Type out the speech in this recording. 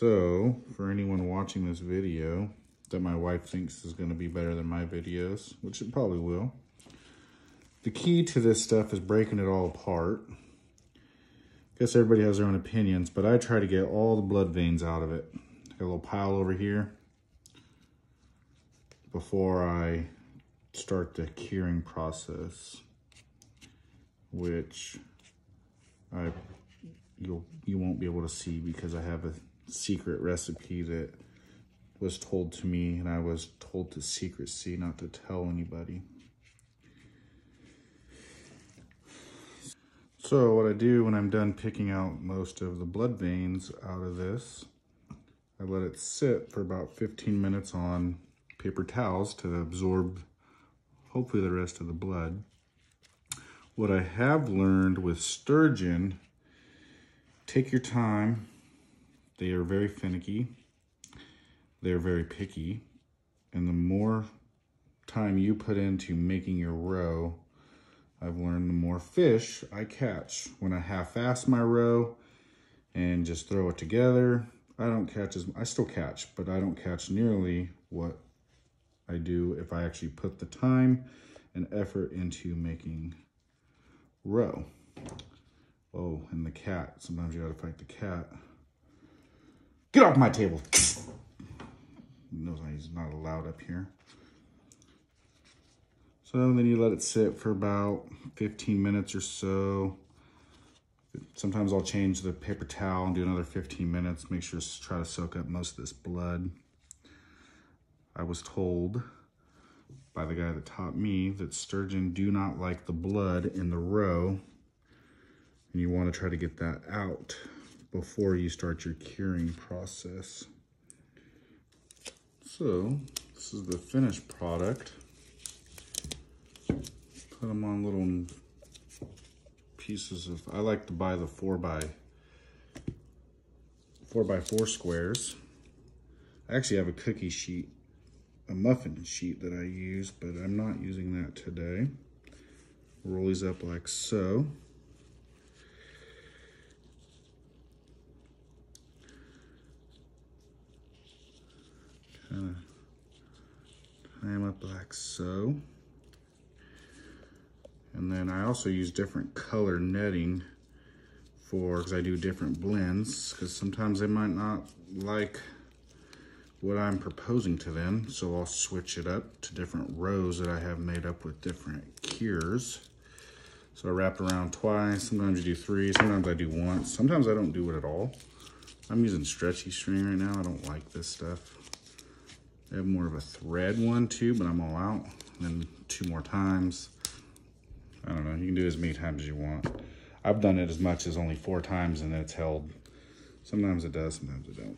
So, for anyone watching this video that my wife thinks is going to be better than my videos, which it probably will, the key to this stuff is breaking it all apart. I Guess everybody has their own opinions, but I try to get all the blood veins out of it. Got a little pile over here before I start the curing process, which I you'll you won't be able to see because I have a secret recipe that was told to me and I was told to secrecy, not to tell anybody. So what I do when I'm done picking out most of the blood veins out of this, I let it sit for about 15 minutes on paper towels to absorb hopefully the rest of the blood. What I have learned with sturgeon, take your time. They are very finicky. They're very picky. And the more time you put into making your roe, I've learned the more fish I catch. When I half-ass my roe and just throw it together, I don't catch as, I still catch, but I don't catch nearly what I do if I actually put the time and effort into making roe. Oh, and the cat. Sometimes you gotta fight the cat. Off my table. He knows he's not allowed up here. So then you let it sit for about 15 minutes or so. Sometimes I'll change the paper towel and do another 15 minutes. Make sure to try to soak up most of this blood. I was told by the guy that taught me that sturgeon do not like the blood in the roe. And you want to try to get that out before you start your curing process. So, this is the finished product. Put them on little pieces of, I like to buy the four by, four by four squares. I actually have a cookie sheet a muffin sheet that I use, but I'm not using that today. Roll these up like so. Kind of tie them up like so. And then I also use different color netting for, because I do different blends, because sometimes they might not like what I'm proposing to them. So I'll switch it up to different roes that I have made up with different cures. So I wrap around twice. Sometimes you do three. Sometimes I do once. Sometimes I don't do it at all. I'm using stretchy string right now. I don't like this stuff. I have more of a thread one too, but I'm all out. And then two more times. I don't know. You can do as many times as you want. I've done it as much as only four times and it's held. Sometimes it does, sometimes it don't.